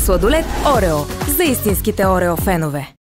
Сладолет Орео за истинските Орео фенове.